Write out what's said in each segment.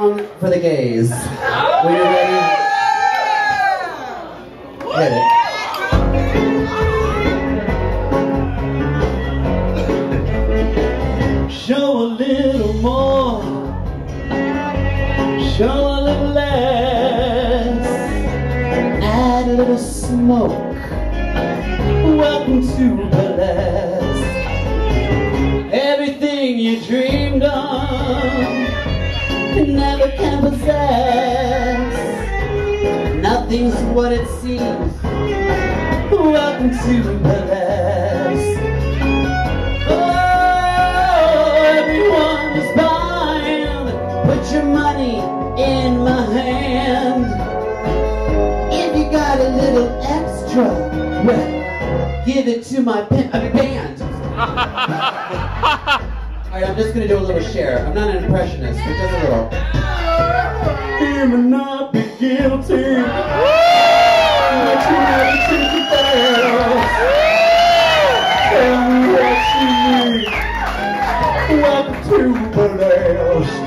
Um, for the gays. When you're ready, hit it. Show a little more. Show a little less. Add a little smoke. Welcome to burlesque. Everything you dreamed of Nothing's what it seems. Welcome to the burlesque. Oh, everyone's buying. Put your money in my hand. If you got a little extra, well, give it to my pen, I mean, band. All right, I'm just gonna do a little Cher. I'm not an impressionist, but just a little. He may not be guilty. But you never take it down. Tell me what you need. Welcome to burlesque.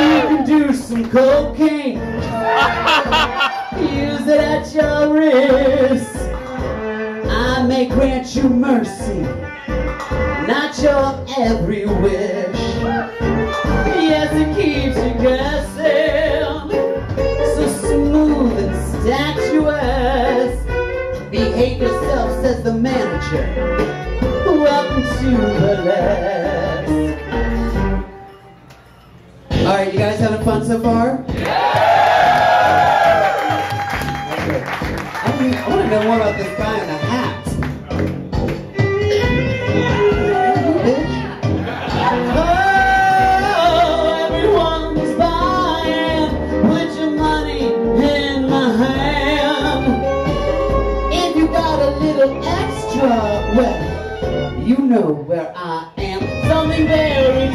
You can do some cocaine. Use it at your risk. I may grant you mercy, not your every wish. Behave yourself, says the manager. Welcome to burlesque. All right, you guys having fun so far? Okay. I, mean, I want to know more about this guy little extra, well, you know where I am. Something very